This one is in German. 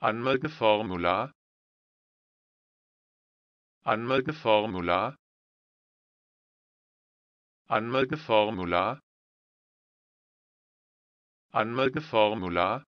Anmeldeformular Anmeldeformular Anmeldeformular Anmeldeformular